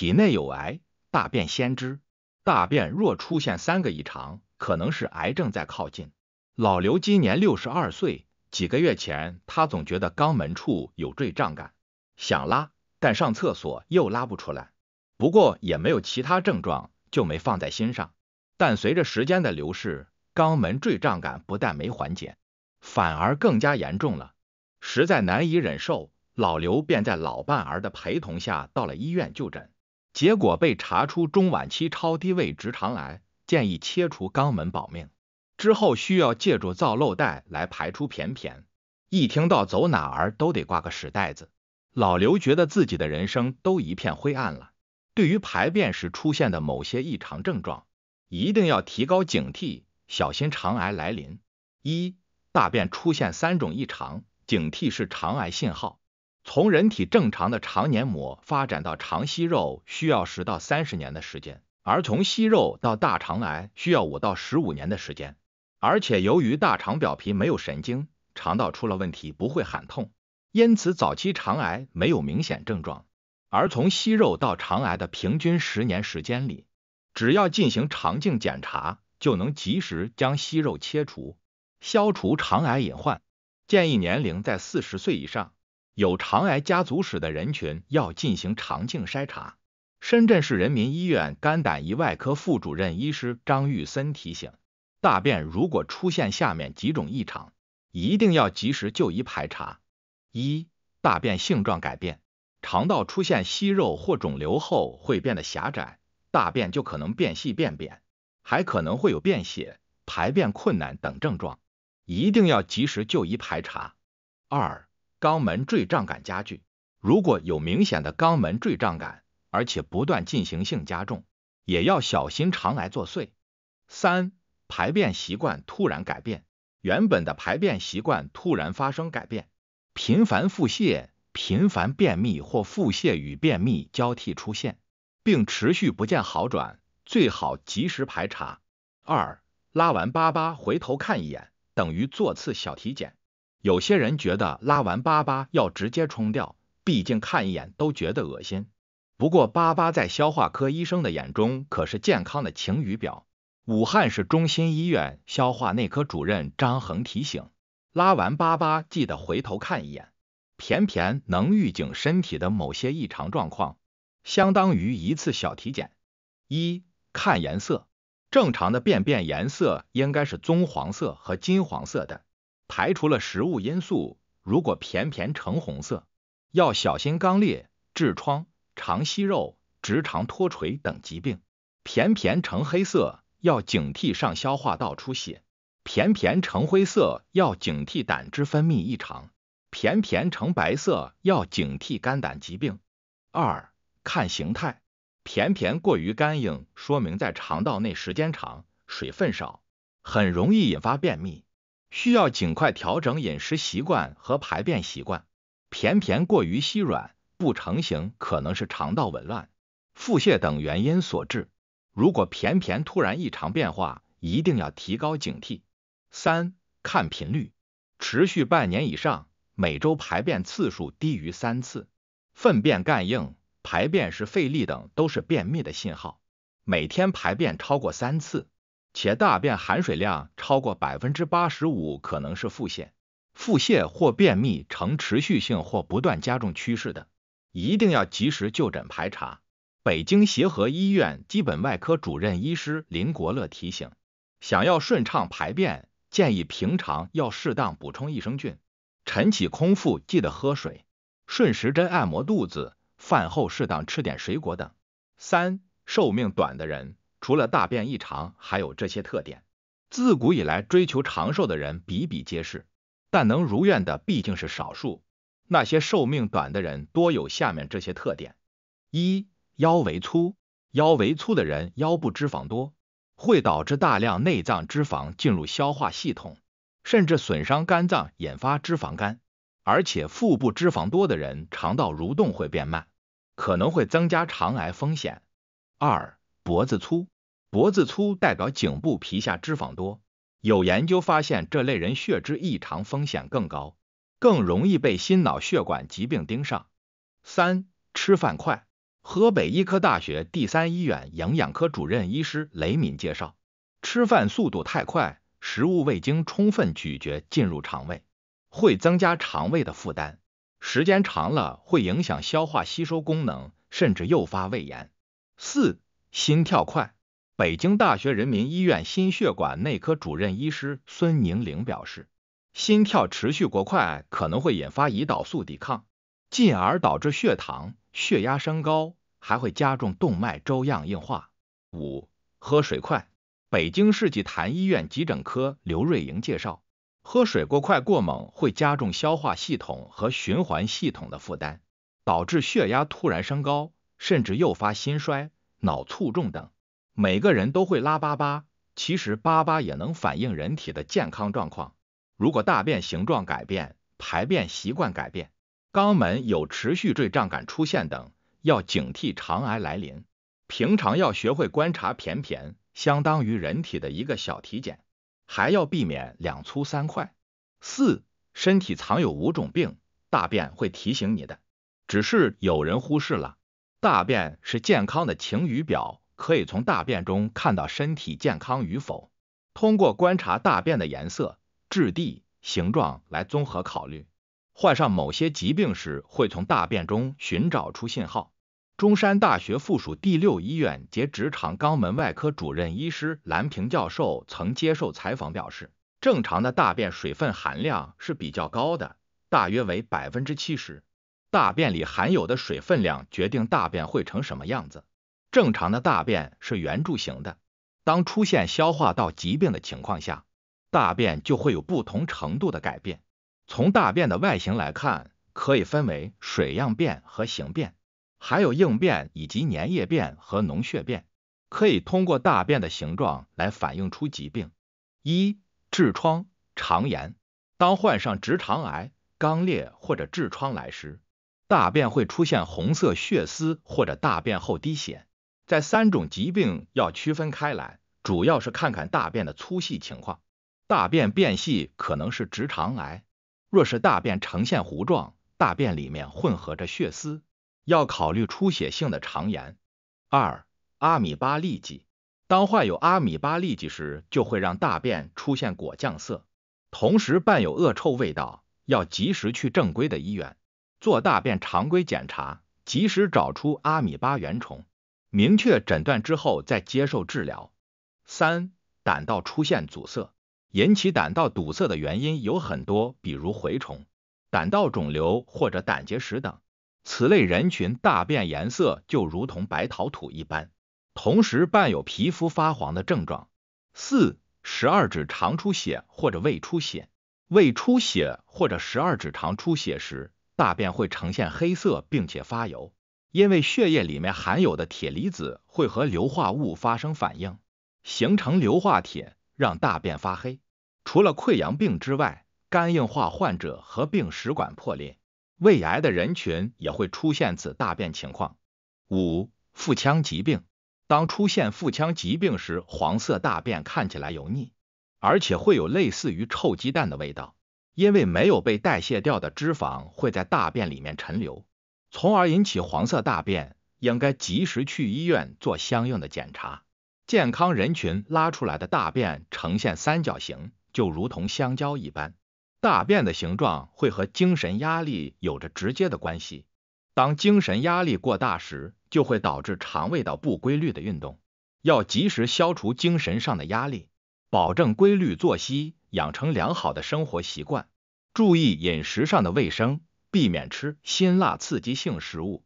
体内有癌，大便先知。大便若出现三个异常，可能是癌症在靠近。老刘今年六十二岁，几个月前他总觉得肛门处有坠胀感，想拉，但上厕所又拉不出来。不过也没有其他症状，就没放在心上。但随着时间的流逝，肛门坠胀感不但没缓解，反而更加严重了，实在难以忍受。老刘便在老伴儿的陪同下到了医院就诊。结果被查出中晚期超低位直肠癌，建议切除肛门保命。之后需要借助造瘘带来排出便便。一听到走哪儿都得挂个屎袋子，老刘觉得自己的人生都一片灰暗了。对于排便时出现的某些异常症状，一定要提高警惕，小心肠癌来临。一、大便出现三种异常，警惕是肠癌信号。从人体正常的肠黏膜发展到肠息肉，需要十到三十年的时间，而从息肉到大肠癌需要五到十五年的时间。而且由于大肠表皮没有神经，肠道出了问题不会喊痛，因此早期肠癌没有明显症状。而从息肉到肠癌的平均十年时间里，只要进行肠镜检查，就能及时将息肉切除，消除肠癌隐患。建议年龄在四十岁以上。有肠癌家族史的人群要进行肠镜筛查。深圳市人民医院肝胆胰外科副主任医师张玉森提醒：大便如果出现下面几种异常，一定要及时就医排查。一、大便性状改变，肠道出现息肉或肿瘤后会变得狭窄，大便就可能变细变扁，还可能会有便血、排便困难等症状，一定要及时就医排查。二、肛门坠胀感加剧，如果有明显的肛门坠胀感，而且不断进行性加重，也要小心肠癌作祟。三、排便习惯突然改变，原本的排便习惯突然发生改变，频繁腹泻、频繁便秘或腹泻与便秘交替出现，并持续不见好转，最好及时排查。二、拉完粑粑回头看一眼，等于做次小体检。有些人觉得拉完粑粑要直接冲掉，毕竟看一眼都觉得恶心。不过粑粑在消化科医生的眼中可是健康的晴雨表。武汉市中心医院消化内科主任张恒提醒，拉完粑粑记得回头看一眼，便便能预警身体的某些异常状况，相当于一次小体检。一看颜色，正常的便便颜色应该是棕黄色和金黄色的。排除了食物因素，如果便便呈红色，要小心肛裂、痔疮、肠息肉、直肠脱垂等疾病；便便呈黑色，要警惕上消化道出血；便便呈灰色，要警惕胆汁分泌异常；便便呈白色，要警惕肝胆疾病。二、看形态，便便过于干硬，说明在肠道内时间长，水分少，很容易引发便秘。需要尽快调整饮食习惯和排便习惯。便便过于稀软不成形，可能是肠道紊乱、腹泻等原因所致。如果便便突然异常变化，一定要提高警惕。三、看频率，持续半年以上，每周排便次数低于三次，粪便干硬、排便时费力等都是便秘的信号。每天排便超过三次。且大便含水量超过百分之八十五，可能是腹泻。腹泻或便秘呈持续性或不断加重趋势的，一定要及时就诊排查。北京协和医院基本外科主任医师林国乐提醒，想要顺畅排便，建议平常要适当补充益生菌，晨起空腹记得喝水，顺时针按摩肚子，饭后适当吃点水果等。三、寿命短的人。除了大便异常，还有这些特点。自古以来，追求长寿的人比比皆是，但能如愿的毕竟是少数。那些寿命短的人多有下面这些特点：一、腰围粗。腰围粗的人腰部脂肪多，会导致大量内脏脂肪进入消化系统，甚至损伤肝脏，引发脂肪肝。而且腹部脂肪多的人，肠道蠕动会变慢，可能会增加肠癌风险。二、脖子粗，脖子粗代表颈部皮下脂肪多。有研究发现，这类人血脂异常风险更高，更容易被心脑血管疾病盯上。三、吃饭快，河北医科大学第三医院营养科主任医师雷敏介绍，吃饭速度太快，食物未经充分咀嚼进入肠胃，会增加肠胃的负担，时间长了会影响消化吸收功能，甚至诱发胃炎。四、心跳快。北京大学人民医院心血管内科主任医师孙宁玲表示，心跳持续过快可能会引发胰岛素抵抗，进而导致血糖、血压升高，还会加重动脉粥样硬化。五、喝水快。北京世纪坛医院急诊科刘瑞莹介绍，喝水过快过猛会加重消化系统和循环系统的负担，导致血压突然升高，甚至诱发心衰、脑卒中等。每个人都会拉粑粑，其实粑粑也能反映人体的健康状况。如果大便形状改变、排便习惯改变、肛门有持续坠胀感出现等，要警惕肠癌来临。平常要学会观察便便，相当于人体的一个小体检，还要避免两粗三块。四、身体藏有五种病，大便会提醒你的，只是有人忽视了。大便是健康的晴雨表。可以从大便中看到身体健康与否，通过观察大便的颜色、质地、形状来综合考虑。患上某些疾病时，会从大便中寻找出信号。中山大学附属第六医院结直肠肛门外科主任医师兰平教授曾接受采访表示，正常的大便水分含量是比较高的，大约为百分之七十。大便里含有的水分量决定大便会成什么样子。正常的大便是圆柱形的，当出现消化道疾病的情况下，大便就会有不同程度的改变。从大便的外形来看，可以分为水样便和形便，还有硬便以及粘液便和脓血便。可以通过大便的形状来反映出疾病。一、痔疮、肠炎。当患上直肠癌、肛裂或者痔疮来时，大便会出现红色血丝或者大便后滴血。在三种疾病要区分开来，主要是看看大便的粗细情况。大便变细可能是直肠癌，若是大便呈现糊状，大便里面混合着血丝，要考虑出血性的肠炎。二、阿米巴痢疾，当患有阿米巴痢疾时，就会让大便出现果酱色，同时伴有恶臭味道，要及时去正规的医院做大便常规检查，及时找出阿米巴原虫。明确诊断之后再接受治疗。三、胆道出现阻塞，引起胆道堵塞的原因有很多，比如蛔虫、胆道肿瘤或者胆结石等。此类人群大便颜色就如同白陶土一般，同时伴有皮肤发黄的症状。四、十二指肠出血或者胃出血，胃出血或者十二指肠出血时，大便会呈现黑色并且发油。因为血液里面含有的铁离子会和硫化物发生反应，形成硫化铁，让大便发黑。除了溃疡病之外，肝硬化患者合并食管破裂、胃癌的人群也会出现此大便情况。五、腹腔疾病，当出现腹腔疾病时，黄色大便看起来油腻，而且会有类似于臭鸡蛋的味道，因为没有被代谢掉的脂肪会在大便里面沉留。从而引起黄色大便，应该及时去医院做相应的检查。健康人群拉出来的大便呈现三角形，就如同香蕉一般。大便的形状会和精神压力有着直接的关系。当精神压力过大时，就会导致肠胃道不规律的运动。要及时消除精神上的压力，保证规律作息，养成良好的生活习惯，注意饮食上的卫生。避免吃辛辣刺激性食物。